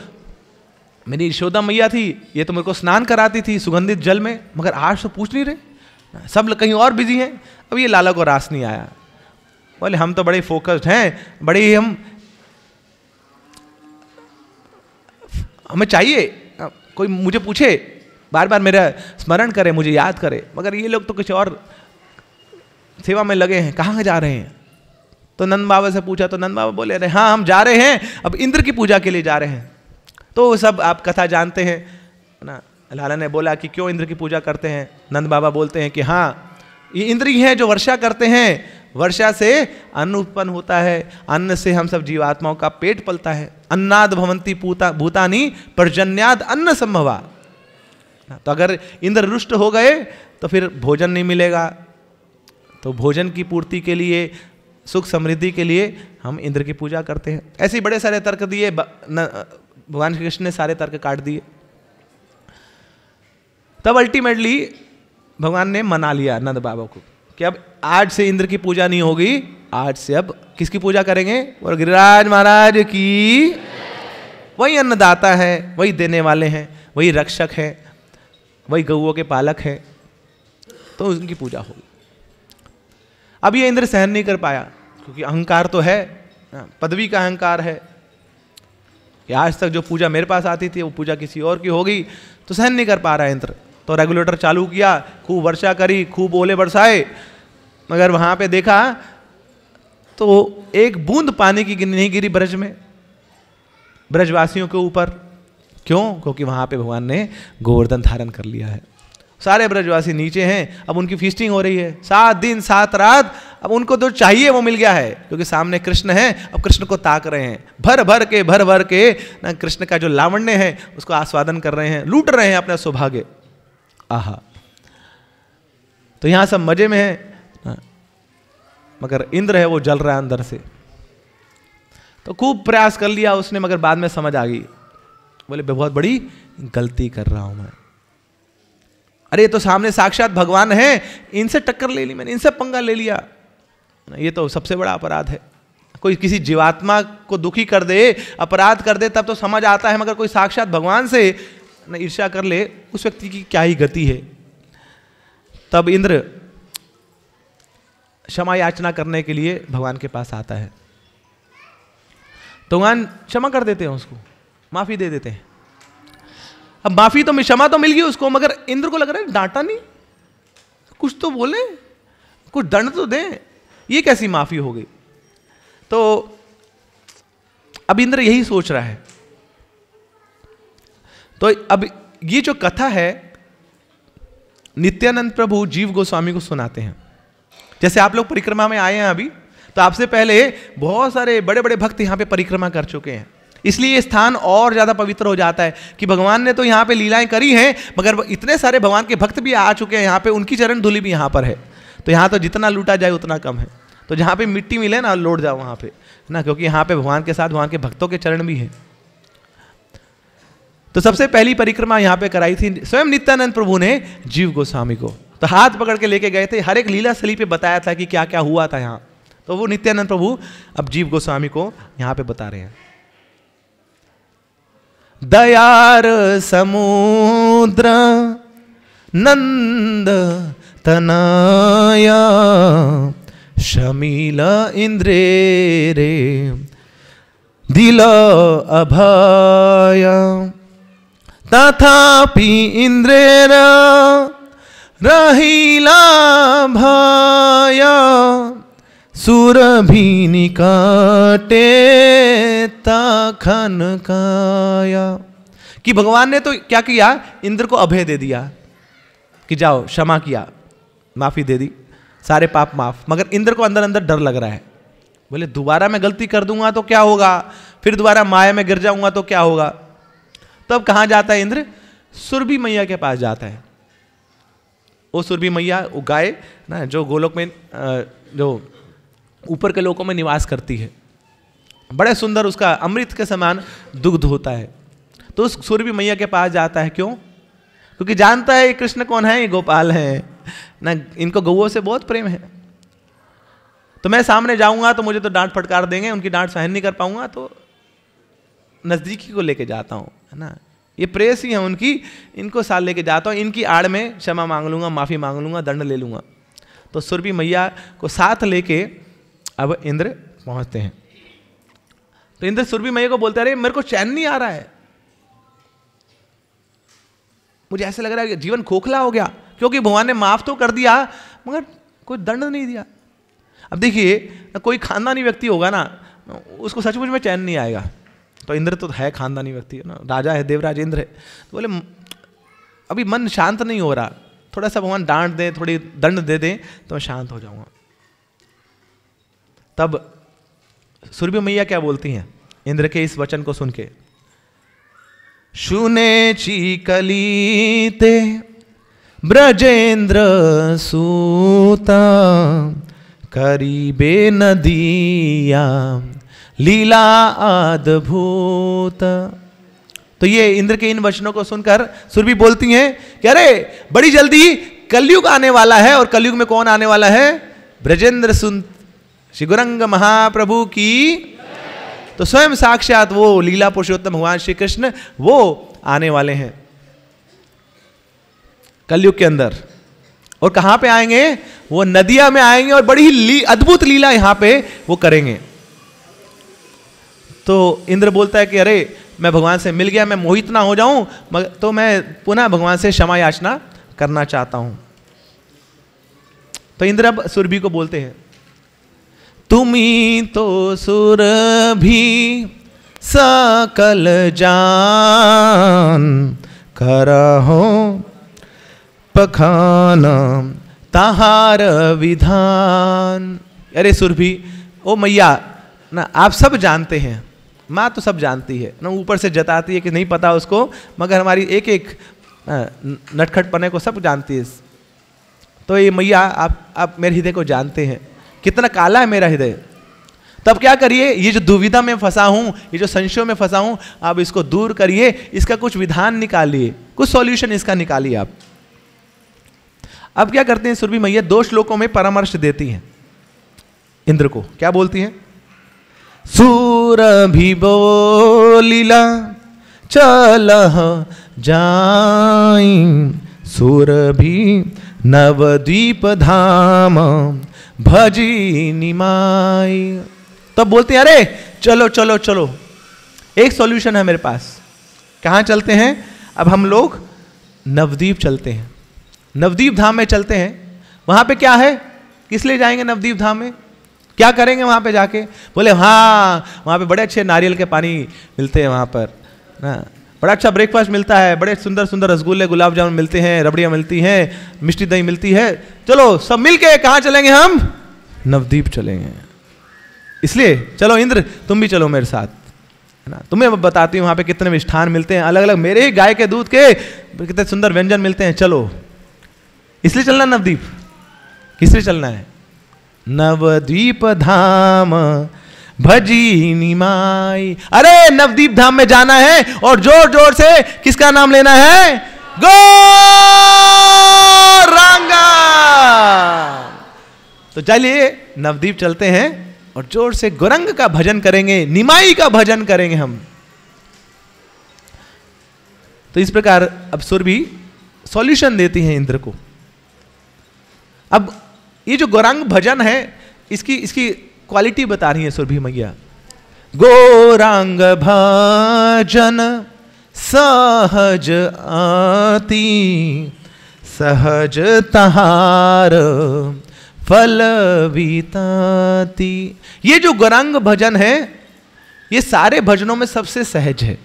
S1: मेरी यशोदा मैया थी, ये तो मेरे को स्नान कराती थी सुगंधित जल में, मगर आज तो पूछ नहीं रहे। सब कहीं और बिज़ी हैं। अब ये लाला को रास नहीं आया। बोले, हम तो बड़े फोकस्ड हैं, बड़े ही हम हमें चाहिए। कोई मुझे पूछे बार बार मेरा स्मरण करे, मुझे याद करे। मगर ये लोग तो कुछ और सेवा में लगे हैं, कहाँ जा रहे हैं? तो नंद बाबा से पूछा तो नंद बाबा बोले, अरे हाँ हम जा रहे हैं, अब इंद्र की पूजा के लिए जा रहे हैं। तो सब आप कथा जानते हैं। ना लाला ने बोला कि क्यों इंद्र की पूजा करते हैं? नंद बाबा बोलते हैं कि हाँ ये इंद्र ही हैं जो वर्षा करते हैं। वर्षा से अन्न उत्पन्न होता है, अन्न से हम सब जीवात्माओं का पेट पलता है। अन्नाद भवंती पूता, भूतानी पर्जन्याद अन्न संभवा। तो अगर इंद्र रुष्ट हो गए तो फिर भोजन नहीं मिलेगा। तो भोजन की पूर्ति के लिए सुख समृद्धि के लिए हम इंद्र की पूजा करते हैं। ऐसे ही बड़े सारे तर्क दिए भगवान श्री कृष्ण ने सारे तर्क काट दिए। तब अल्टीमेटली भगवान ने मना लिया नंद बाबा को कि अब आज से इंद्र की पूजा नहीं होगी, आज से अब किसकी पूजा करेंगे? और गिरिराज महाराज की। वही अन्नदाता है, वही देने वाले हैं, वही रक्षक हैं, वही गऊओं के पालक हैं तो उनकी पूजा होगी। अब ये इंद्र सहन नहीं कर पाया क्योंकि अहंकार तो है हाँ, पदवी का अहंकार है। कि आज तक जो पूजा मेरे पास आती थी वो पूजा किसी और की होगी तो सहन नहीं कर पा रहा इंद्र। तो रेगुलेटर चालू किया खूब वर्षा करी खूब ओले बरसाए मगर वहाँ पे देखा तो एक बूंद पानी की नहीं गिरी ब्रज में ब्रजवासियों के ऊपर। क्यों? क्योंकि वहाँ पे भगवान ने गोवर्धन धारण कर लिया है। सारे ब्रजवासी नीचे हैं, अब उनकी फीस्टिंग हो रही है। सात दिन, सात रात, अब उनको जो चाहिए वो मिल गया है। क्योंकि सामने कृष्ण है, अब कृष्ण को ताक रहे हैं। भर भर के, भर भर के, ना कृष्ण का जो लावण्य है, उसको आस्वादन कर रहे हैं, लूट रहे हैं अपना सौभाग्य। आहा। तो यहाँ सब मज़े में है। मगर इंद्र है वो जल रहा है अंदर से। तो खूब प्रयास कर लिया उसने, मगर बाद में समझ आ गई। बोले, बहुत बड़ी गलती कर रहा हूँ मैं। अरे, ये तो सामने साक्षात भगवान है। इनसे टक्कर ले ली मैंने, इनसे पंगा ले लिया। ये तो सबसे बड़ा अपराध है। कोई किसी जीवात्मा को दुखी कर दे, अपराध कर दे, तब तो समझ आता है मगर कोई साक्षात भगवान से न ईर्ष्या कर ले, उस व्यक्ति की क्या ही गति है। तब इंद्र क्षमा याचना करने के लिए भगवान के पास आता है। तो भगवान क्षमा कर देते हैं उसको, माफ़ी दे देते हैं। अब माफ़ी तो क्षमा तो मिल गई उसको, मगर इंद्र को लग रहा है, डांटा नहीं। कुछ तो बोले, कुछ दंड तो दें। ये कैसी माफ़ी हो गई? तो अब इंद्र यही सोच रहा है। तो अब ये जो कथा है, नित्यानंद प्रभु जीव गोस्वामी को सुनाते हैं। जैसे आप लोग परिक्रमा में आए हैं अभी तो आपसे पहले बहुत सारे बड़े बड़े भक्त यहाँ पे परिक्रमा कर चुके हैं। इसलिए ये स्थान और ज़्यादा पवित्र हो जाता है कि भगवान ने तो यहाँ पे लीलाएँ करी हैं, मगर इतने सारे भगवान के भक्त भी आ चुके हैं, यहाँ पे उनकी चरण धुली भी यहाँ पर है। तो यहाँ तो जितना लूटा जाए उतना कम है। तो जहाँ पे मिट्टी मिले ना, लौट जाओ वहाँ पे ना? क्योंकि यहाँ पे भगवान के साथ, भगवान के भक्तों के चरण भी हैं। तो सबसे पहली परिक्रमा यहाँ पे कराई थी स्वयं नित्यानंद प्रभु ने जीव गोस्वामी को। तो हाथ पकड़ के लेके गए थे। हर एक लीला सली पे बताया था कि क्या क्या हुआ था यहाँ। तो वो नित्यानंद प्रभु अब जीव गोस्वामी को यहाँ पे बता रहे हैं। दयार समुद्र नंद तनाया शमील इंद्रे रे दिल अभय। तथापि इंद्रेर रहिला भय। सुरभि निकाटे, तखन काया। कि भगवान ने तो क्या किया? इंद्र को अभय दे दिया कि जाओ, क्षमा किया, माफ़ी दे दी, सारे पाप माफ़। मगर इंद्र को अंदर अंदर डर लग रहा है। बोले, दोबारा मैं गलती कर दूँगा तो क्या होगा? फिर दोबारा माया में गिर जाऊँगा तो क्या होगा? तो अब कहाँ जाता है इंद्र? सुरभि मैया के पास जाता है। वो सुरभि मैया वो गाय ना, जो गोलोक में जो ऊपर के लोगों में निवास करती है। बड़े सुंदर उसका अमृत के समान दुग्ध होता है। तो उस सूर्य मैया के पास जाता है, क्यों? क्योंकि जानता है ये कृष्ण कौन है, ये गोपाल है। ना, इनको गौओं से बहुत प्रेम है। तो मैं सामने जाऊँगा तो मुझे तो डांट फटकार देंगे, उनकी डांट सहन नहीं कर पाऊँगा तो नज़दीकी को लेके जाता हूँ, है ना? ये प्रेस ही है उनकी, इनको साल लेके जाता हूँ, इनकी आड़ में क्षमा मांग लूँगा, माफ़ी मांग लूँगा, दंड ले लूँगा। तो सुरभि मैया को साथ लेके अब इंद्र पहुँचते हैं। तो इंद्र सुरभि मैया को बोलते अरे, मेरे को चैन नहीं आ रहा है। मुझे ऐसा लग रहा है कि जीवन खोखला हो गया, क्योंकि भगवान ने माफ़ तो कर दिया, मगर कोई दंड नहीं दिया। अब देखिए कोई खानदानी व्यक्ति होगा ना, उसको सचमुच में चैन नहीं आएगा। तो इंद्र तो है खानदानी व्यक्ति है ना, राजा है, देवराज इंद्र है। तो बोले, अभी मन शांत नहीं हो रहा, थोड़ा सा भगवान डांट दें, थोड़ी दंड दे दें तो मैं शांत हो जाऊँगा। तब सूर्य मैया क्या बोलती हैं? इंद्र के इस वचन को सुन के सुने ची चीकलीते, ब्रजेंद्र सूता, करीबे नदिया, लीला अद्भुत। तो ये इंद्र के इन वचनों को सुनकर सुरभि बोलती हैं कि अरे, बड़ी जल्दी कलयुग आने वाला है और कलयुग में कौन आने वाला है? ब्रजेंद्र श्री महाप्रभु की। तो स्वयं साक्षात वो लीला पुरुषोत्तम भगवान श्री कृष्ण वो आने वाले हैं कलयुग के अंदर। और कहाँ पे आएँगे? वो नदिया में आएँगे और बड़ी ही अद्भुत लीला यहाँ पे वो करेंगे। तो इंद्र बोलता है कि अरे, मैं भगवान से मिल गया, मैं मोहित ना हो जाऊँ तो मैं पुनः भगवान से क्षमा याचना करना चाहता हूँ। तो इंद्र अब सुरभि को बोलते हैं तुम्ही तो सुर भी सकल जान। करहो पखान तहार विधान। अरे सुरभि ओ मैया, ना आप सब जानते हैं, माँ तो सब जानती है, ना ऊपर से जताती है कि नहीं पता उसको, मगर हमारी एक एक नटखट पने को सब जानती है। तो ये मैया, आप आप मेरे हृदय को जानते हैं। कितना काला है मेरा हृदय। तब क्या करिए, ये जो दुविधा में फंसा हूँ, ये जो संशय में फंसा हूँ, आप इसको दूर करिए, इसका कुछ विधान निकालिए, कुछ सॉल्यूशन इसका निकालिए आप। अब क्या करते हैं सुरभि मैया, दो श्लोकों में परामर्श देती हैं। इंद्र को, क्या बोलती हैं? सूरभि बोलीला चल जाई सुरभि नवद्वीप धाम। भजी निमाई तब बोलते हैं, अरे, चलो चलो चलो। एक सॉल्यूशन है मेरे पास। कहाँ चलते हैं? अब हम लोग नवदीप चलते हैं। नवदीप धाम में चलते हैं। वहाँ पे क्या है? किस लिए जाएँगे नवदीप धाम में? क्या करेंगे वहाँ पे जाके? बोले हाँ वहाँ पे बड़े अच्छे नारियल के पानी मिलते हैं वहाँ पर, ना? बड़ा अच्छा ब्रेकफास्ट मिलता है। बड़े सुंदर सुंदर रसगुल्ले, गुलाब जामुन मिलते हैं, रबड़ियाँ मिलती हैं, मिष्टी दही मिलती है। चलो, सब मिल के कहाँ चलेंगे हम? नवदीप चलेंगे। इसलिए, चलो इंद्र, तुम भी चलो मेरे साथ। है ना? तुम्हें बताती हूँ वहाँ पे कितने मिष्ठान मिलते हैं। अलग अलग मेरे ही गाय के दूध के कितने सुंदर व्यंजन मिलते हैं। चलो। इसलिए चलना नवद्वीप किसलिए चलना है? नवदीप धाम। भजी निमाई अरे, नवदीप धाम में जाना है और ज़ोर ज़ोर से किसका नाम लेना है? गो तो चलिए, नवदीप चलते हैं और ज़ोर से गुरंग का भजन करेंगे, निमाई का भजन करेंगे हम। तो इस प्रकार अब सुर भी सॉल्यूशन देती हैं इंद्र को। अब ये जो गौरांग भजन है, इसकी इसकी क्वालिटी बता रही है सुरभि मैया। गौरांग भजन सहज आती, सहज तहार फल बीताती ये जो गौरांग भजन है, ये सारे भजनों में सबसे सहज है,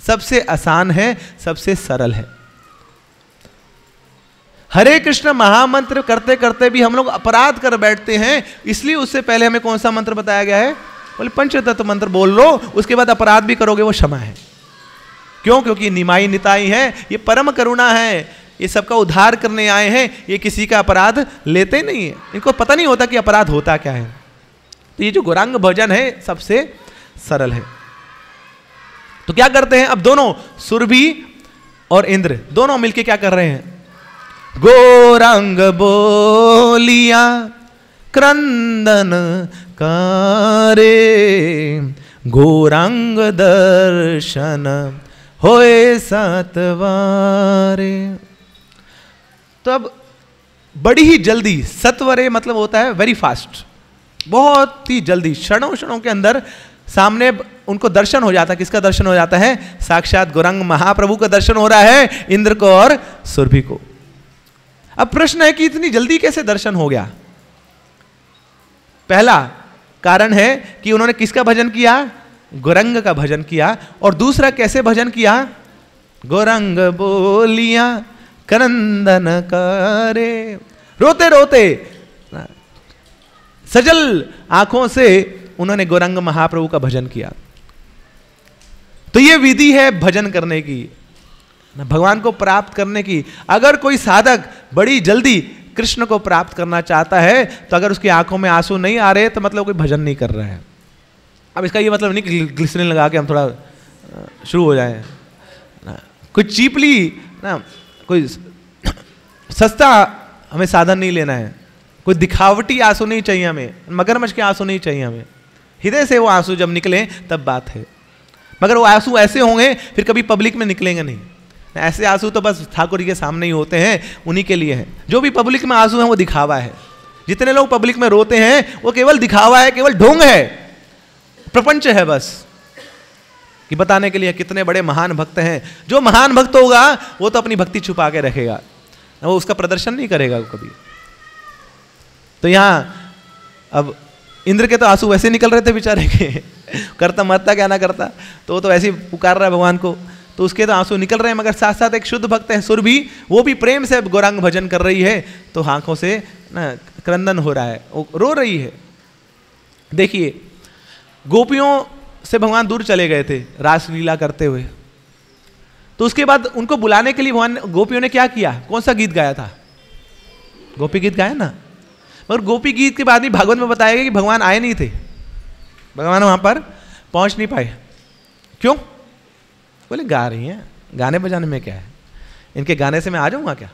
S1: सबसे आसान है, सबसे सरल है। हरे कृष्ण महामंत्र करते करते भी हम लोग अपराध कर बैठते हैं। इसलिए उससे पहले हमें कौन सा मंत्र बताया गया है? बोले, पंचतत्व मंत्र बोल लो, उसके बाद अपराध भी करोगे, वो क्षमा है। क्यों? क्योंकि निमाई निताई है, ये परम करुणा है, ये सबका उद्धार करने आए हैं, ये किसी का अपराध लेते नहीं है। इनको पता नहीं होता कि अपराध होता क्या है। तो ये जो गौरांग भजन है, सबसे सरल है। तो क्या करते हैं? अब दोनों, सुरभि और इंद्र, दोनों मिलके क्या कर रहे हैं? गोरंग बोलिया, क्रंदन करे। गोरंग दर्शन होए सतवारे तो अब बड़ी ही जल्दी, सत्वरे मतलब होता है वेरी फास्ट बहुत ही जल्दी, क्षणों क्षणों के अंदर सामने उनको दर्शन हो जाता है। किसका दर्शन हो जाता है? साक्षात गोरंग महाप्रभु का दर्शन हो रहा है, इंद्र को और सुरभि को। अब प्रश्न है कि इतनी जल्दी कैसे दर्शन हो गया? पहला कारण है कि उन्होंने किसका भजन किया? गोरंग का भजन किया। और दूसरा, कैसे भजन किया? गोरंग बोलिया, करंदन करे। रोते रोते। सजल आँखों से उन्होंने गोरंग महाप्रभु का भजन किया। तो यह विधि है भजन करने की। भगवान को प्राप्त करने की, अगर कोई साधक बड़ी जल्दी कृष्ण को प्राप्त करना चाहता है तो अगर उसकी आँखों में आँसू नहीं आ रहे तो मतलब कोई भजन नहीं कर रहा है। अब इसका ये मतलब नहीं कि ग्लिसरीन लगा के हम थोड़ा शुरू हो जाए। कोई चीपली, ना, कोई सस्ता हमें साधन नहीं लेना है। कोई दिखावटी आँसू नहीं चाहिए हमें, मगरमच्छ के आँसू नहीं चाहिए हमें। हृदय से वो आँसू जब निकले, तब बात है। मगर वो आँसू ऐसे होंगे, फिर कभी पब्लिक में निकलेंगे नहीं। ऐसे आँसू तो बस ठाकुर के सामने ही होते हैं, उन्हीं के लिए हैं। जो भी पब्लिक में आँसू हैं, वो दिखावा है। जितने लोग पब्लिक में रोते हैं, वो केवल दिखावा है, केवल ढोंग है। प्रपंच है बस। कि बताने के लिए कितने बड़े महान भक्त हैं। जो महान भक्त होगा, वो तो अपनी भक्ति छुपा के रखेगा। वो उसका प्रदर्शन नहीं करेगा कभी। तो यहाँ, अब इंद्र के तो आँसू वैसे निकल रहे थे बेचारे के। करता मरता, क्या ना करता। तो वो तो ऐसे ही पुकार रहा है भगवान को। तो उसके तो आँसू निकल रहे हैं, मगर साथ साथ एक शुद्ध भक्त है सुर भी वो भी प्रेम से गौरांग भजन कर रही है तो आँखों से, ना, क्रंदन हो रहा है, वो रो रही है। देखिए, गोपियों से भगवान दूर चले गए थे, रासलीला करते हुए। तो उसके बाद उनको बुलाने के लिए भगवान, गोपियों ने क्या किया? कौन सा गीत गाया था? गोपी गीत गाया ना? मगर गोपी गीत के बाद भी भागवत में बताया गया कि भगवान आए नहीं थे। भगवान वहाँ पर पहुँच नहीं पाए। क्यों? बोले, गा रही हैं। गाने बजाने में क्या है? इनके गाने से मैं आ जाऊँगा क्या?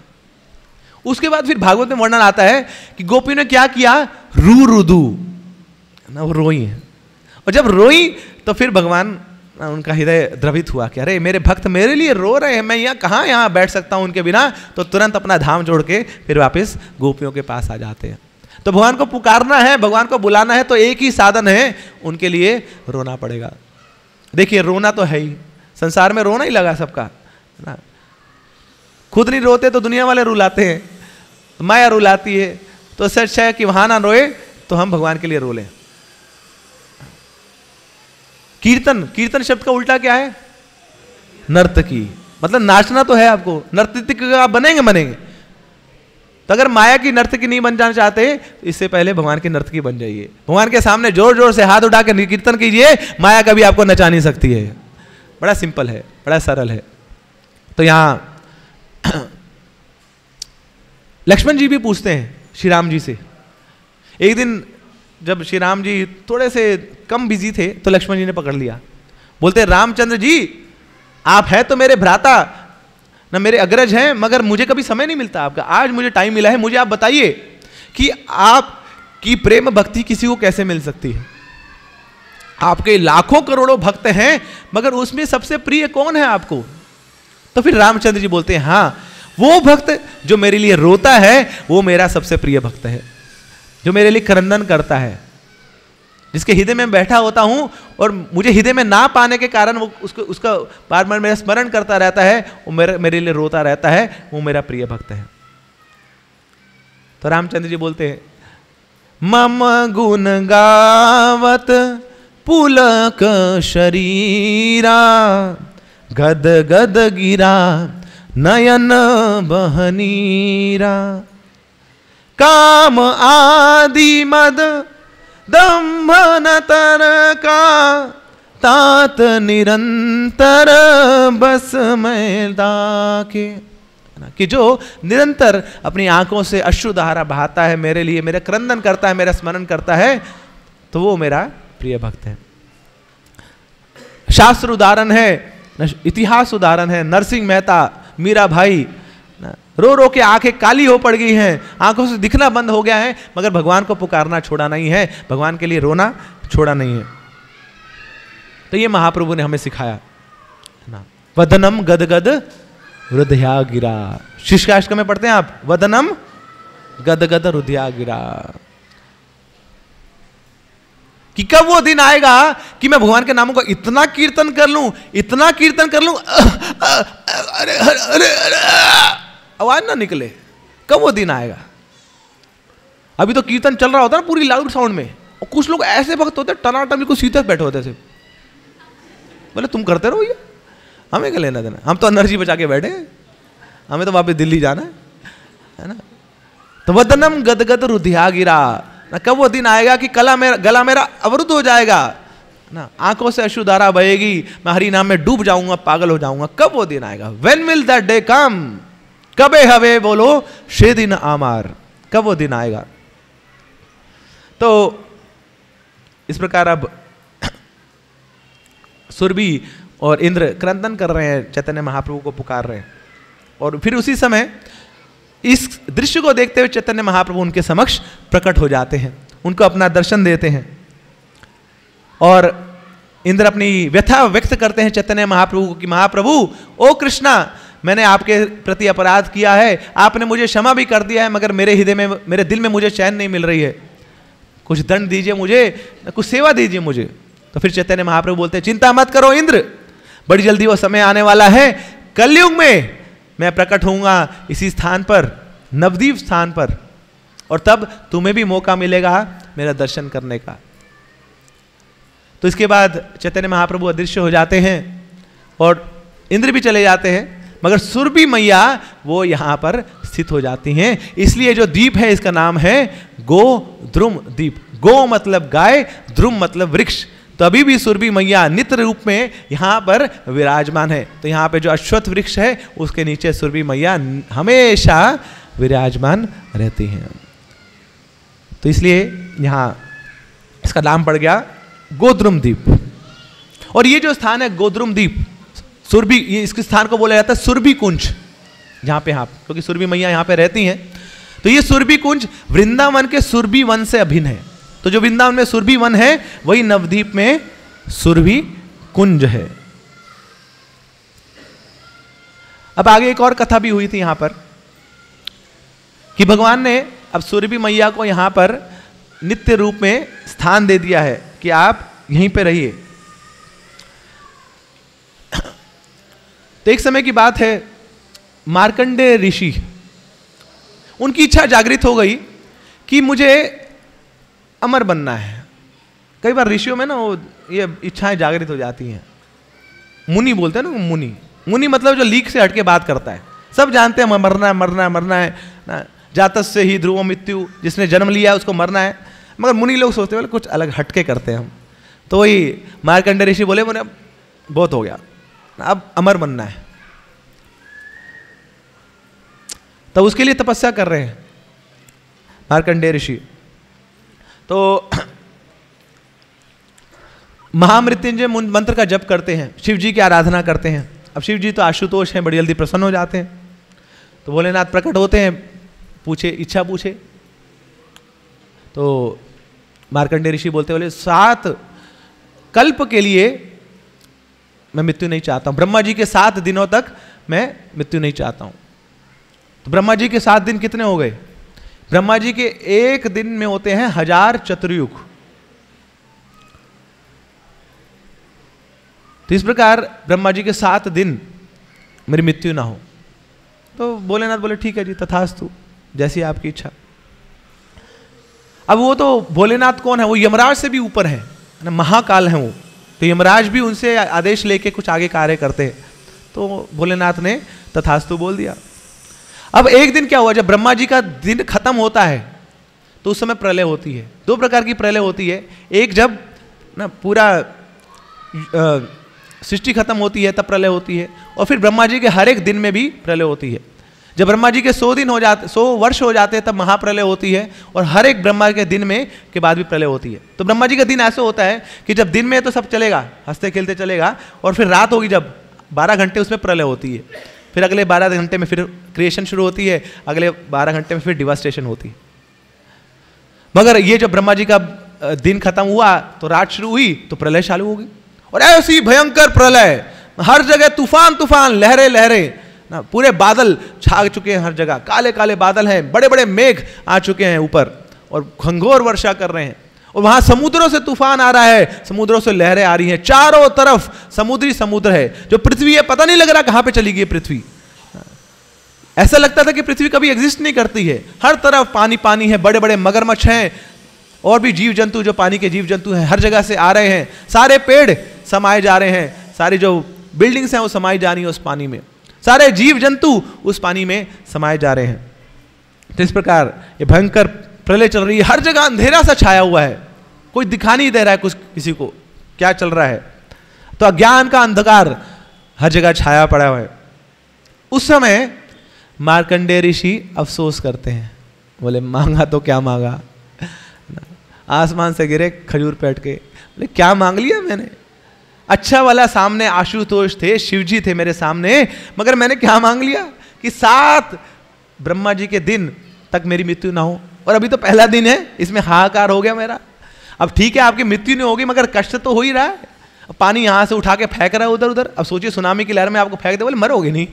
S1: उसके बाद फिर भागवत में वर्णन आता है कि गोपी ने क्या किया? रू रुदू ना, वो रोई है। और जब रोई तो फिर भगवान उनका हृदय द्रवित हुआ कि, अरे, मेरे भक्त मेरे लिए रो रहे हैं। मैं यहाँ कहाँ यहाँ बैठ सकता हूँ उनके बिना? तो तुरंत अपना धाम जोड़ के फिर वापस गोपियों के पास आ जाते हैं। तो भगवान को पुकारना है, भगवान को बुलाना है तो एक ही साधन है, उनके लिए रोना पड़ेगा। देखिए, रोना तो है ही। संसार में रोना ही लगा सबका ना? खुद नहीं रोते तो दुनिया वाले रुलाते हैं तो माया रुलाती है तो सच है कि वहाँ ना रोए तो हम भगवान के लिए रो लें। कीर्तन कीर्तन शब्द का उल्टा क्या है? नर्तकी मतलब नाचना तो है आपको, नर्तकी आप बनेंगे बनेंगे। तो अगर माया की नर्तकी नहीं बन जाना चाहते तो इससे पहले भगवान की नर्तकी बन जाइए। भगवान के सामने ज़ोर ज़ोर से हाथ उठा के कीर्तन कीजिए, माया कभी आपको नचा नहीं सकती है। बड़ा सिंपल है, बड़ा सरल है। तो यहाँ लक्ष्मण जी भी पूछते हैं श्री राम जी से। एक दिन जब श्री राम जी थोड़े से कम बिज़ी थे तो लक्ष्मण जी ने पकड़ लिया। बोलते, रामचंद्र जी, आप हैं तो मेरे भ्राता, न मेरे अग्रज हैं, मगर मुझे कभी समय नहीं मिलता आपका। आज मुझे टाइम मिला है, मुझे आप बताइए कि आप, की प्रेम भक्ति किसी को कैसे मिल सकती है? आपके लाखों करोड़ों भक्त हैं, मगर उसमें सबसे प्रिय कौन है आपको? तो फिर रामचंद्र जी बोलते हैं हाँ वो भक्त जो मेरे लिए रोता है, वो मेरा सबसे प्रिय भक्त है, जो मेरे लिए क्रंदन करता है, जिसके हृदय में बैठा होता हूँ और मुझे हृदय में ना पाने के कारण वो उसको, उसका बार बार मेरा स्मरण करता रहता है, वो मेरे मेरे लिए रोता रहता है, वो मेरा प्रिय भक्त है। तो रामचंद्र जी बोलते हैं, मम गुण गावत पुलक शरीरा, गद गद गिरा, नयन बहनीरा। काम आदि मद दम्भन तर का तात निरंतर बस मैदा के कि जो निरंतर अपनी आँखों से अश्रुधारा बहाता है मेरे लिए, मेरे क्रंदन करता है, मेरा स्मरण करता है तो वो मेरा प्रिय भक्त है। शास्त्र उदाहरण है इतिहास उदाहरण है, नरसिंह मेहता, मीरा भाई रो रो के आँखें काली हो पड़ गई हैं, आँखों से दिखना बंद हो गया है, मगर भगवान को पुकारना छोड़ा नहीं है, भगवान के लिए रोना छोड़ा नहीं है। तो ये महाप्रभु ने हमें सिखाया। ना। वदनम गद गद हृदया गिरा शिष्याष्ट में पढ़ते हैं आप। वदनम गद गद हृदया गिरा। कि कब वो दिन आएगा कि मैं भगवान के नामों का इतना कीर्तन कर लूँ इतना कीर्तन कर लूँ अरे अरे अरे, आवाज़ ना निकले। कब वो दिन आएगा? अभी तो कीर्तन चल रहा होता ना पूरी लाउड साउंड में। और कुछ लोग ऐसे वक्त होते टनाटन बिल्कुल सीधे बैठे होते थे बोले तुम करते रहो ये हमें क्या लेना देना? हम तो एनर्जी बचा के बैठे हमें तो वापस दिल्ली जाना है। है ना? तो वदनम गदगद रुधिया गिरा ना कब वो दिन आएगा कि कला मेरा, गला मेरा अवरुद्ध हो जाएगा? ना, आँखों से अशुधारा बहेगी, मैं हरी नाम में डूब जाऊँगा, पागल हो जाऊँगा। कब वो दिन आएगा? When will that day come कबे हवे बोलो, शे दिन आमार। कब वो दिन आएगा? तो इस प्रकार अब सुरभि और इंद्र क्रंदन कर रहे हैं, चैतन्य महाप्रभु को पुकार रहे हैं। और फिर उसी समय इस दृश्य को देखते हुए चैतन्य महाप्रभु उनके समक्ष प्रकट हो जाते हैं। उनको अपना दर्शन देते हैं। और इंद्र अपनी व्यथा व्यक्त करते हैं चैतन्य महाप्रभु की, महाप्रभु, ओ कृष्णा, मैंने आपके प्रति अपराध किया है। आपने मुझे क्षमा भी कर दिया है, मगर मेरे हृदय में, मेरे दिल में मुझे चैन नहीं मिल रही है। कुछ दंड दीजिए मुझे, कुछ सेवा दीजिए मुझे। तो फिर चैतन्य महाप्रभु बोलते हैं, चिंता मत करो इंद्र, बड़ी जल्दी वो समय आने वाला है। कलयुग में मैं प्रकट होऊँगा इसी स्थान पर, नवदीप स्थान पर। और तब तुम्हें भी मौका मिलेगा मेरा दर्शन करने का। तो इसके बाद चैतन्य महाप्रभु अदृश्य हो जाते हैं और इंद्र भी चले जाते हैं, मगर सुरभि मैया वो यहाँ पर स्थित हो जाती हैं। इसलिए जो द्वीप है, इसका नाम है गो द्रुम द्वीप गो मतलब गाय, द्रुम मतलब वृक्ष। तो अभी भी सुरभि मैया नित्य रूप में यहाँ पर विराजमान है। तो यहाँ पे जो अश्वत्थ वृक्ष है, उसके नीचे सुरभि मैया हमेशा विराजमान रहती हैं। तो इसलिए यहाँ इसका नाम पड़ गया गोद्रुम द्वीप। और ये जो स्थान है गोद्रुम द्वीप, सुरभि इसके स्थान को बोला जाता है सुरभि कुंज जहाँ पे आप, क्योंकि सुरभि मैया यहाँ पे रहती हैं। तो ये सुरभि कुंज वृंदावन के सुरभि वन से अभिन्न है। तो जो वृंदावन में सुरभि वन है, वही नवद्वीप में सुरभि कुंज है। अब आगे एक और कथा भी हुई थी यहाँ पर, कि भगवान ने अब सुरभि मैया को यहाँ पर नित्य रूप में स्थान दे दिया है कि आप यहीं पे रहिए। तो एक समय की बात है मार्कंडे ऋषि, उनकी इच्छा जागृत हो गई कि मुझे अमर बनना है। कई बार ऋषियों में ना वो ये इच्छाएँ जागृत हो जाती हैं। मुनि बोलते हैं ना मुनि। मुनि मतलब जो लीक से हटके बात करता है। सब जानते हैं, मरना है मरना है मरना है, ना जातक से ही ध्रुव मृत्यु, जिसने जन्म लिया उसको मरना है। मगर मुनि लोग सोचते हैं कुछ अलग हटके करते हैं हम। तो वही मारकंडे ऋषि बोले बोले बहुत हो गया। अब अमर बनना है। तो उसके लिए तपस्या कर रहे हैं मारकंडे ऋषि। तो महामृत्युंजय मंत्र का जप करते हैं शिव जी की आराधना करते हैं। अब शिव जी तो आशुतोष हैं, बड़ी जल्दी प्रसन्न हो जाते हैं। तो भोलेनाथ प्रकट होते हैं, पूछे, इच्छा पूछे। तो मार्कंडे ऋषि बोलते बोले, सात कल्प के लिए मैं मृत्यु नहीं चाहता हूँ। ब्रह्मा जी के सात दिनों तक मैं मृत्यु नहीं चाहता हूँ। तो ब्रह्मा जी के सात दिन कितने हो गए? ब्रह्मा जी के एक दिन में होते हैं हज़ार चतुर्युग। तो इस प्रकार ब्रह्मा जी के सात दिन मेरी मृत्यु ना हो। तो भोलेनाथ बोले, ठीक है जी, तथास्तु, जैसी आपकी इच्छा। अब वो तो भोलेनाथ कौन है? वो यमराज से भी ऊपर है, ना महाकाल है वो। तो यमराज भी उनसे आदेश लेके कुछ आगे कार्य करते हैं। तो भोलेनाथ ने तथास्तु बोल दिया। अब एक दिन क्या हुआ, जब ब्रह्मा जी का दिन खत्म होता है तो उस समय प्रलय होती है। दो प्रकार की प्रलय होती है। एक जब ना पूरा सृष्टि खत्म होती है, तब प्रलय होती है, और फिर ब्रह्मा जी के हर एक दिन में भी प्रलय होती है। जब ब्रह्मा जी के सौ दिन हो जाते, सौ वर्ष हो जाते हैं, तब महाप्रलय होती है, और हर एक ब्रह्मा के दिन में, के बाद भी प्रलय होती है। तो ब्रह्मा जी का दिन ऐसे होता है, कि जब दिन में तो सब चलेगा, हँसते, खेलते चलेगा, और फिर रात होगी जब बारह घंटे उसमें प्रलय होती है। फिर अगले बारह घंटे में फिर क्रिएशन शुरू होती है, अगले बारह घंटे में फिर डिवास्टेशन होती है। मगर ये जब ब्रह्मा जी का दिन खत्म हुआ तो रात शुरू हुई तो प्रलय चालू होगी और ऐसी भयंकर प्रलय, हर जगह तूफ़ान तूफ़ान, लहरे लहरे। ना, पूरे बादल छा चुके हैं हर जगह काले काले बादल हैं बड़े बड़े मेघ आ चुके हैं ऊपर, और घंघोर वर्षा कर रहे हैं। और वहाँ समुद्रों से तूफ़ान आ रहा है, समुद्रों से लहरें आ रही हैं। चारों तरफ़ समुद्री समुद्र है, जो पृथ्वी है, पता नहीं लग रहा कहाँ पे चली गई पृथ्वी। ऐसा लगता था कि पृथ्वी कभी एग्जिस्ट नहीं करती है। हर तरफ़ पानी पानी है बड़े बड़े मगरमच्छ हैं, और भी जीव जंतु जो पानी के जीव जंतु हैं, हर जगह से आ रहे हैं। सारे पेड़ समाये जा रहे हैं, सारी जो बिल्डिंग्स हैं, वो समाई जा रही है उस पानी में। सारे जीव जंतु उस पानी में समाये जा रहे हैं। तो इस प्रकार ये भयंकर प्रलय चल रही है। हर जगह अंधेरा सा छाया हुआ है। कोई दिखा नहीं दे रहा है कुछ किसी को, क्या चल रहा है। तो अज्ञान का अंधकार हर जगह छाया पड़ा हुआ है। उस समय मार्कंडे ऋषि अफसोस करते हैं। बोले, मांगा तो क्या मांगा? आसमान से गिरे, खजूर पैट के बोले, क्या मांग लिया मैंने? अच्छा वाला सामने आशुतोष थे, शिवजी थे मेरे सामने, मगर मैंने क्या मांग लिया? कि सात ब्रह्मा जी के दिन तक मेरी मृत्यु ना हो। और अभी तो पहला दिन है, इसमें हाहाकार हो गया मेरा। अब ठीक है, आपकी मृत्यु नहीं होगी, मगर कष्ट तो हो ही रहा है। पानी यहाँ से उठा के फेंक रहा है उधर उधर अब सोचिए, सुनामी की लहर में आपको फेंक दे, बोले, मरोगे नहीं।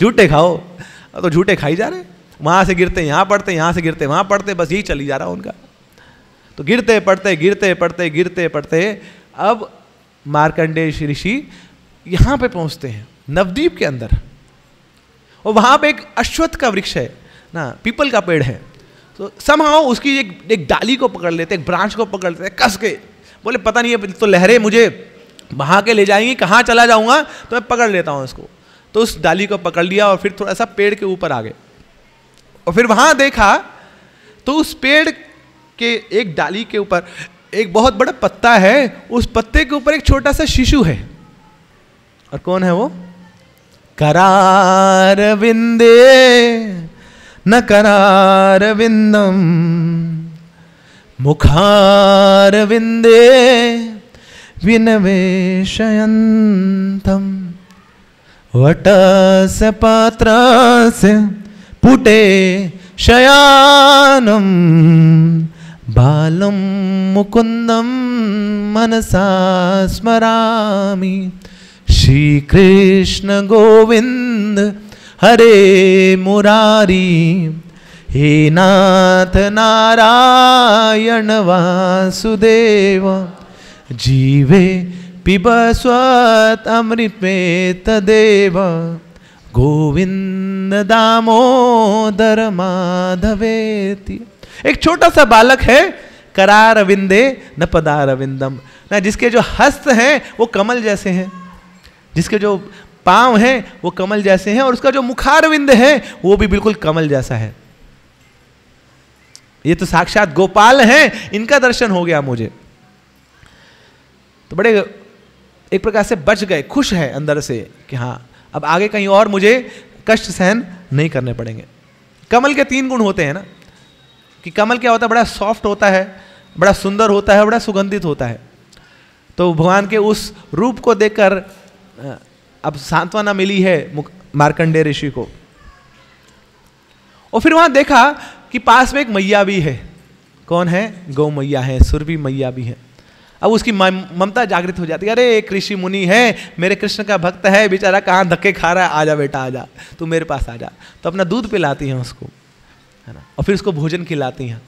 S1: झूठे खाओ। तो झूठे खाई जा रहे वहाँ से गिरते, यहाँ पड़ते यहाँ से गिरते, वहाँ पड़ते बस यही चली जा रहा उनका। तो गिरते पड़ते गिरते पड़ते गिरते पड़ते अब मार्कंडेय ऋषि यहाँ पे पहुँचते हैं, नवद्वीप के अंदर। और वहाँ पे एक अश्वत्थ का वृक्ष है, ना, पीपल का पेड़ है। तो समहाओ उसकी एक एक डाली को पकड़ लेते, एक ब्रांच को पकड़ लेते, कस के, बोले, पता नहीं है तो लहरें मुझे बहा के ले जाएँगी, कहाँ चला जाऊँगा तो मैं पकड़ लेता हूँ उसको। तो उस डाली को पकड़ लिया और फिर थोड़ा सा पेड़ के ऊपर आ गए। और फिर वहाँ देखा तो उस पेड़ के एक डाली के ऊपर एक बहुत बड़ा पत्ता है, उस पत्ते के ऊपर एक छोटा सा शिशु है। और कौन है वो? करार विंदे, न करार विंदम। मुखार विंदे, विनवेशयंतम। वटस पात्र पुटे शयानम, बालम मुकुंदम मनसा स्मरामि। गोविंद हरे मुरारी, हे नाथ नारायण वासुदेव, जीवे पिब स्वत अमृत में तदेव गोविंद दामोदर माधवेति। एक छोटा सा बालक है करार विंदे न पदार विंदम ना, जिसके जो हस्त हैं, वो कमल जैसे हैं। जिसके जो पाँव हैं, वो कमल जैसे हैं, और उसका जो मुखारविंद है, वो भी बिल्कुल कमल जैसा है। ये तो साक्षात गोपाल हैं, इनका दर्शन हो गया मुझे। तो बड़े एक प्रकार से बच गए, खुश है अंदर से कि हाँ अब आगे कहीं और मुझे कष्ट सहन नहीं करने पड़ेंगे। कमल के तीन गुण होते हैं ना, कि कमल क्या होता है? बड़ा सॉफ्ट होता है, बड़ा सुंदर होता है, बड़ा सुगंधित होता है। तो भगवान के उस रूप को देखकर अब सांत्वना मिली है मार्कंडे ऋषि को। और फिर वहाँ देखा कि पास में एक मैया भी है। कौन है? गौ मैया है, सुरभि मैया भी है। अब उसकी ममता जागृत हो जाती है। अरे एक ऋषि मुनि है, मेरे कृष्ण का भक्त है, बेचारा कहाँ धक्के खा रहा है? आजा बेटा, आजा, तू मेरे पास आ जा तो अपना दूध पिलाती हैं उसको, है ना? और फिर उसको भोजन खिलाती हैं।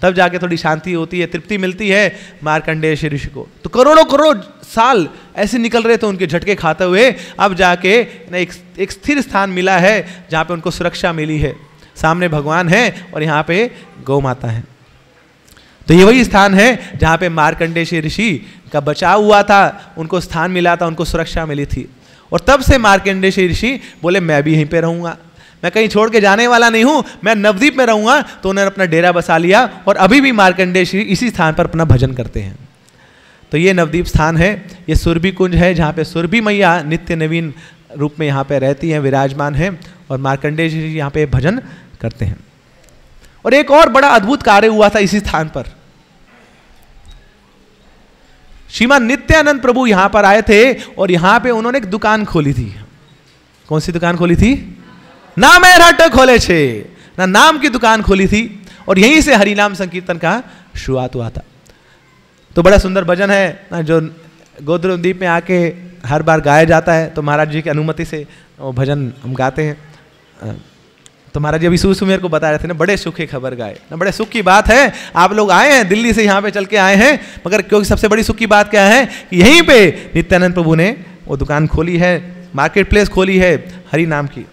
S1: तब जाके थोड़ी शांति होती है, तृप्ति मिलती है मार्कंडेय ऋषि को। तो करोड़ों, करोड़ साल ऐसे निकल रहे थे उनके झटके खाते हुए। अब जाके एक एक स्थिर स्थान मिला है जहाँ पे उनको सुरक्षा मिली है। सामने भगवान है और यहाँ पे गौ माता है। तो ये वही स्थान है जहाँ पे मार्कंडेय ऋषि का बचाव हुआ था, उनको स्थान मिला था, उनको सुरक्षा मिली थी। और तब से मार्कंडेय ऋषि बोले, मैं भी यहीं पे रहूँगा। मैं कहीं छोड़ के जाने वाला नहीं हूँ, मैं नवदीप में रहूँगा। तो उन्होंने अपना डेरा बसा लिया और अभी भी मार्कंडेय श्री इसी स्थान पर अपना भजन करते हैं। तो ये नवदीप स्थान है, ये सुरभि कुंज है, जहाँ पे सुरभि मैया नित्य नवीन रूप में यहाँ पे रहती हैं, विराजमान है और मार्कंडेय यहाँ पे भजन करते हैं। और एक और बड़ा अद्भुत कार्य हुआ था इसी स्थान पर। श्रीमान नित्यानंद प्रभु यहाँ पर आए थे और यहाँ पे उन्होंने एक दुकान खोली थी। कौन सी दुकान खोली थी? नाम रट खोले छे। ना नाम की दुकान खोली थी और यहीं से हरिनाम संकीर्तन का शुरुआत हुआ था। तो बड़ा सुंदर भजन है। ना जो गोद्रदीप में आके हर बार गाया जाता है तो महाराज जी की अनुमति से वो भजन हम गाते हैं। तो महाराज अभी सुबह मेरे को बता रहे थे ना, बड़े सुखी खबर गाए। ना बड़े सुख की बात है। आप लोग आए हैं, दिल्ली से यहाँ पे चल के आए हैं, मगर क्योंकि सबसे बड़ी सुख की बात क्या है कि यहीं पे नित्यानंद प्रभु ने वो दुकान खोली है मार्केट प्लेस खोली है, हरि नाम की।